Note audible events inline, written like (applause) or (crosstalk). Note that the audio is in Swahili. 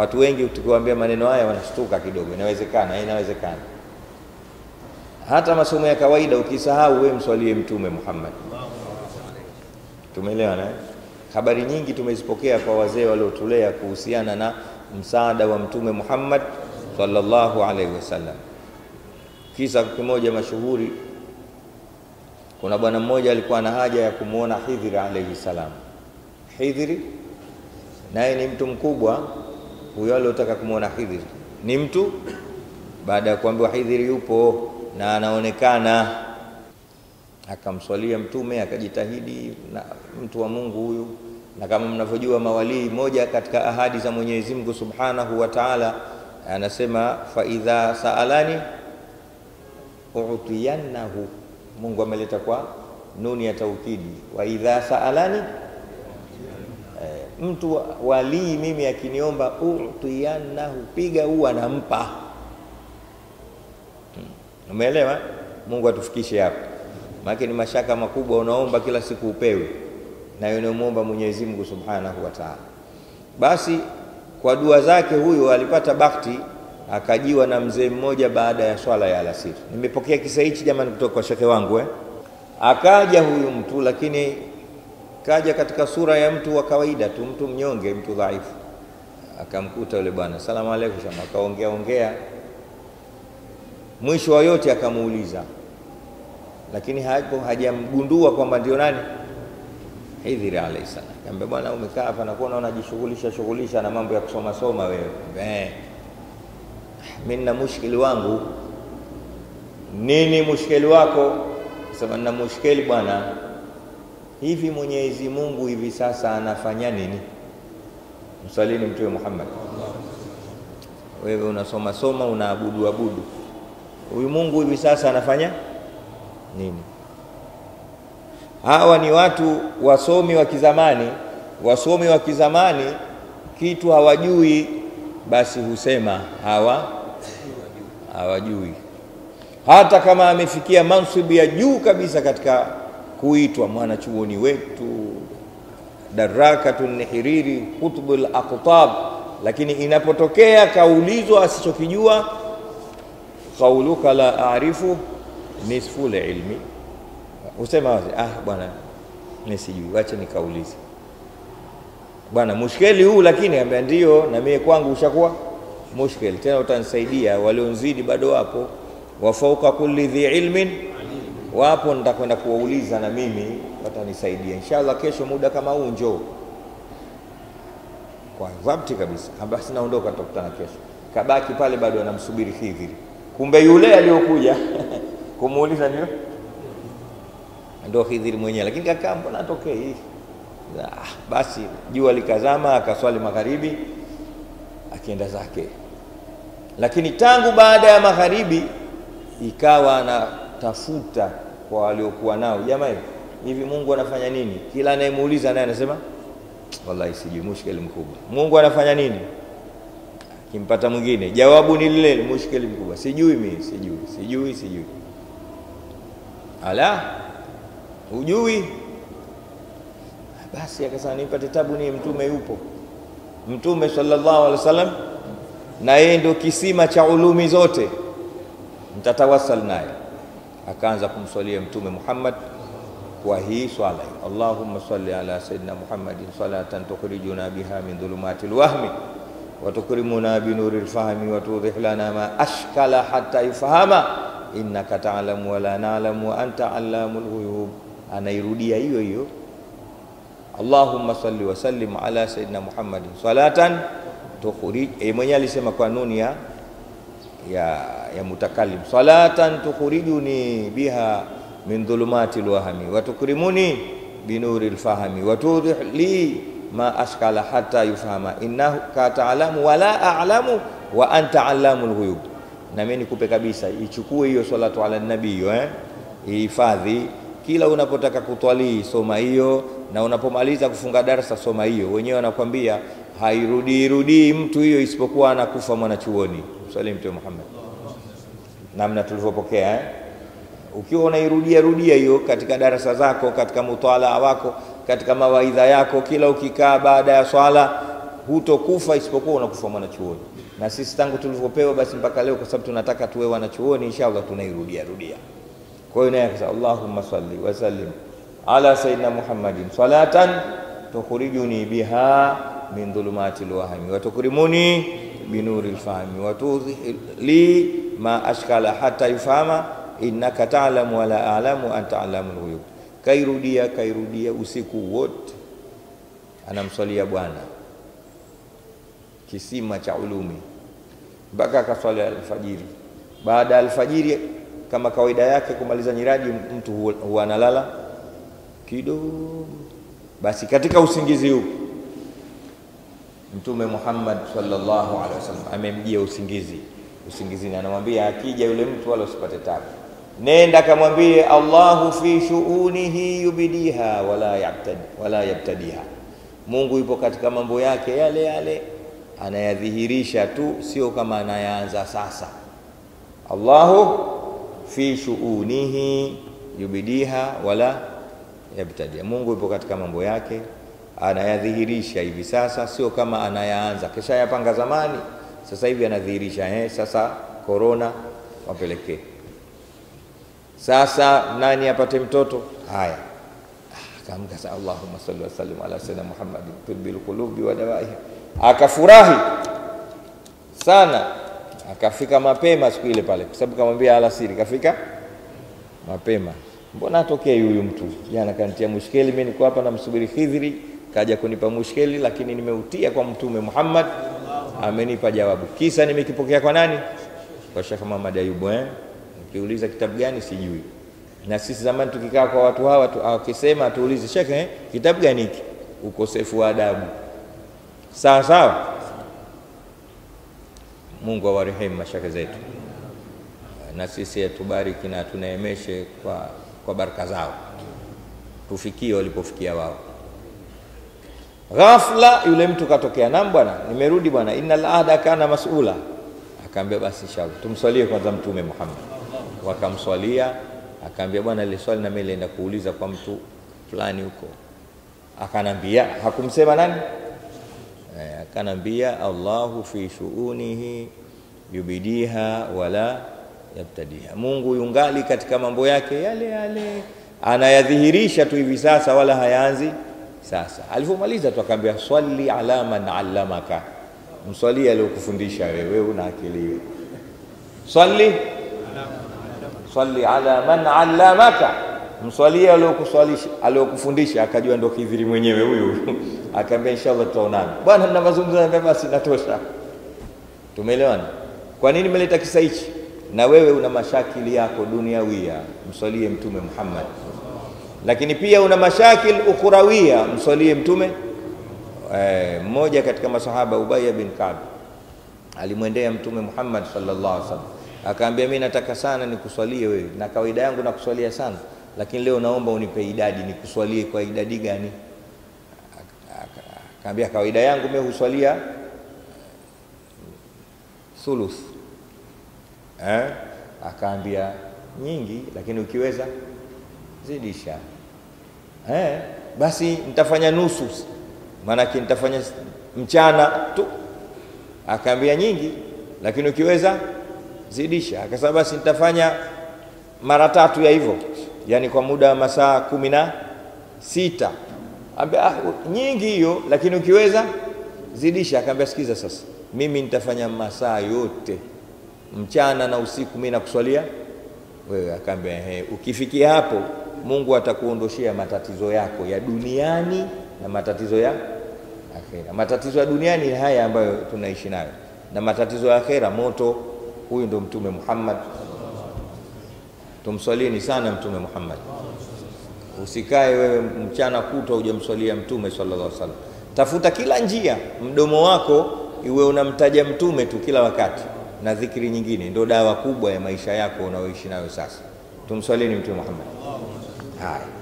Watu wengi tukiwaambia maneno haya wanashtuka kidogo, inawezekana, inawezekana. Hata masomo ya kawaida ukisahau, we mswalie Mtume Muhammad. Tumeelewana na Habari nyingi tumezipokea kwa wazee waliotulea kuhusiana na msaada wa Mtume Muhammad sallallahu alaihi wasallam. Kisa kimoja mashuhuri, kuna bwana mmoja alikuwa na haja ya kumwona Hidhiri alaihi salam. Hidhiri naye ni mtu mkubwa, huyo aliotaka kumwona Hidhiri ni mtu, baada ya kuambiwa Hidhiri yupo na anaonekana, akamswalia Mtume, akajitahidi na mtu wa Mungu huyu, na kama mnavyojua mawalii, moja katika ahadi za Mwenyezi Mungu Subhanahu wa Ta'ala anasema fa idha saalani utiyannahu. Mungu ameleta kwa nuni ya taukidi, wa idha saalani mtu walii mimi akiniomba utiyannahu, piga huu anampa. Umeelewa? Mungu atufikishe hapo, maana ni mashaka makubwa. Unaomba kila siku upewe, na unamwomba Mwenyezi Mungu Subhanahu wa Ta'ala. Basi kwa dua zake huyo alipata bakti akajiwa na mzee mmoja baada ya swala ya alasiri. Nimepokea kisa hichi jamani, kutoka kwa shekhe wangu eh. Akaja huyu mtu, lakini kaja katika sura ya mtu wa kawaida tu, mtu mnyonge, mtu dhaifu. Akamkuta yule bwana, salamu aleikum, shama. Akaongea ongea, mwisho wa yote akamuuliza, lakini hapo hajamgundua kwamba ndio nani Hidhiri alayhi salam. Kaambia, bwana, umekaa hapa na kuona unajishughulisha shughulisha na mambo ya kusoma soma wewe eh mimi nina mushkili wangu. Nini mushkili wako? Sema nina mushkili bwana, hivi Mwenyezi Mungu hivi sasa anafanya nini? Msalini Mtume Muhammad. Wewe unasoma soma, unaabudu abudu, huyu Mungu hivi sasa anafanya nini? Hawa ni watu wasomi wa kizamani. Wasomi wa kizamani kitu hawajui, basi husema hawa hawajui hata kama amefikia mansubi ya juu kabisa katika kuitwa mwanachuoni wetu darakatun nihiriri kutubul aqtab, lakini inapotokea kaulizwa asichokijua, qauluka la arifu nisfu ilmi, usema wazi, ah bwana mimi sijui, wacha nikaulize. Bwana, mushkeli huu, lakini ambia ndio, na mimi kwangu ushakuwa mushkeli, tena, utanisaidia. Walionzidi bado wapo, wafauka kulli dhi ilmin wapo, nitakwenda kuwauliza na mimi watanisaidia inshallah. Kesho muda kama huu njoo kwa dhabti kabisa. Basi naondoka, tutakutana kesho. Kabaki pale bado anamsubiri Hidhiri, kumbe yule aliyokuja (laughs) kumuuliza ndio ndio Hidhiri mwenyewe, lakini kakaa, mbona atokee hivi? Basi jua likazama, akaswali magharibi akienda zake. Lakini tangu baada ya magharibi ikawa anatafuta kwa waliokuwa nao, jamani, hivi Mungu anafanya nini? Kila anayemuuliza naye anasema wallahi sijui, mushkeli mkubwa. Mungu anafanya nini? Akimpata mwingine jawabu ni lile, mushkeli mkubwa, sijui mimi, sijui, sijui, sijui. Ala, hujui? Basi akasema nipate tabu, ni mtume yupo Mtume sallallahu alaihi wasallam, na yeye ndio kisima cha ulumi zote, mtatawasal naye. Akaanza kumswalia Mtume Muhammad kwa hii swala, Allahumma salli ala sayyidina Muhammadin salatan tukhrijuna biha min dhulumati lwahmi watukrimuna binuri bi nuri lfahmi watudhih lana ma ashkala hatta yufahama innaka ta'lamu wa la na'lamu wa anta allamu lghuyub. Anairudia hiyo hiyo. Allahumma salli wa sallim ala sayyidina Muhammadin salatan tukhrij e, mwenyewe alisema kwa nuni ya ya, ya mutakallim salatan tukhrijuni biha min dhulumati lwahmi wa tukrimuni binuri lfahami wa tudih li ma ashkala hatta yufahama innaka ta'lamu wa la a'lamu wa anta allamul ghuyub. Na mimi nikupe kabisa, ichukue hiyo salatu ala nabii eh, ihifadhi kila unapotaka kutwalii soma hiyo, na unapomaliza kufunga darasa soma hiyo. Wenyewe wanakwambia hairudirudii mtu hiyo isipokuwa anakufa mwanachuoni. Swali Mtume Muhammad, namna tulivyopokea eh? Ukiwa unairudia rudia hiyo katika darasa zako, katika mutalaa wako, katika mawaidha yako, kila ukikaa baada ya swala hutokufa isipokuwa unakufa mwanachuoni. Na sisi tangu tulivyopewa basi mpaka leo, kwa sababu tunataka tuwe wanachuoni, inshallah tunairudia rudia. Kwa hiyo naye akasema Allahumma salli wa sallim ala sayyidina Muhammadin salatan tukhrijuni biha min dhulumati lwahmi wa tukrimuni binuri lfahmi wa tudhi li ma ashkala hata yufahama innaka ta'lamu wala a'lamu an alamul ghuyub. Kairudia kairudia usiku wote, anamswalia Bwana kisima cha ulumi mpaka akaswali alfajiri. Baada ya alfajiri, kama kawaida yake kumaliza nyiraji, mtu huwa analala kidogo. Basi katika usingizi huu Mtume Muhammad sallallahu alaihi wasallam amemjia usingizi. Usingizini, anamwambia akija yule mtu wala usipate tabu, nenda kamwambie Allahu fi shuunihi yubdiha wala yabtadi wala yabtadiha, Mungu yupo katika mambo yake yale yale. Anayadhihirisha tu, sio kama anayaanza sasa. Allahu fi shuunihi yubdiha wala yabtadiha, Mungu yupo katika mambo yake anayadhihirisha hivi sasa, sio kama anayaanza kisha yapanga zamani. Sasa hivi anadhihirisha eh, sasa korona wapelekee, sasa nani apate mtoto haya. Akaamka sa Allahumma salli wa sallim ala sayyidina Muhammadin tibbil qulubi wa dawaiha. Akafurahi sana, akafika mapema siku ile pale, kwa sababu kamwambia alasiri, kafika mapema. Mbona atokee huyu mtu jana kanitia mushkeli, mimi niko hapa namsubiri Khidhri kaja kunipa mushkeli, lakini nimeutia kwa Mtume Muhammad, amenipa jawabu. Kisa nimekipokea kwa nani? Kwa Sheikh Muhammad Ayubu eh? Ukiuliza kitabu gani sijui. Na sisi zamani tukikaa kwa watu hawa tu, akisema tuulize Sheikh eh, kitabu gani hiki? Ukosefu wa adabu. Sawa sawa. Mungu awarehemu mashaka zetu, na sisi atubariki na tunaemeshe kwa, kwa baraka zao, tufikie walipofikia wao. Ghafla yule mtu katokea, nam bwana, nimerudi bwana, innal ahda kana masula. Akaambia basi inshallah tumswalie kwanza Mtume Muhammad. Wakamswalia, akaambia bwana, ile swali na mimi kuuliza kwa mtu fulani huko, akanambia, hakumsema nani? Eh, akanambia Allahu fi shuunihi yubidiha wala yabtadiha, Mungu yungali katika mambo yake yale yale, anayadhihirisha tu hivi sasa, wala hayaanzi sasa alivyomaliza tu akaambia, swali ala man allamaka, mswali aliyokufundisha wewe, una akili hiyo. Swali swali ala man allamaka, mswali aliyokuswalisha aliyokufundisha. Akajua ndo Kidhiri mwenyewe huyu (laughs) akaambia, inshallah tutaonana bwana, na mazungumzo na basi natosha. Tumeelewana? Kwa nini nimeleta kisa hichi? Na wewe una mashakili yako duniawia, mswalie Mtume Muhammad lakini pia una mashakil ukhrawia, mswalie mtume. Mmoja e, katika masahaba Ubaya bin Ka'b alimwendea Mtume Muhammad sallallahu alaihi wasallam akaambia, mimi nataka sana nikuswalie wewe, na kawaida yangu nakuswalia sana, lakini leo naomba unipe idadi, nikuswalie kwa idadi gani? Akaambia, kawaida yangu mimi huswalia thuluth. Eh, akaambia nyingi, lakini ukiweza zidisha. Eh, basi nitafanya nusu, maanake nitafanya mchana tu. Akaambia nyingi, lakini ukiweza zidisha. Akasema basi nitafanya mara tatu ya hivyo, yani kwa muda wa masaa kumi na sita. Ambia ah, nyingi hiyo, lakini ukiweza zidisha. Akaambia sikiza sasa, mimi nitafanya masaa yote mchana na usiku, mimi nakuswalia wewe. Akaambia ukifikia hapo Mungu atakuondoshea matatizo yako ya duniani na matatizo ya akhera. Matatizo ya duniani ni haya ambayo tunaishi nayo, na matatizo ya akhera moto. Huyu ndo Mtume Muhammad, tumswalieni sana Mtume Muhammad. Usikae wewe mchana kutwa hujamswalia Mtume sallallahu alaihi wasallam. Tafuta kila njia, mdomo wako iwe unamtaja Mtume tu kila wakati, na dhikri nyingine, ndo dawa kubwa ya maisha yako unaoishi nayo sasa. Tumswalieni Mtume Muhammad. Haya.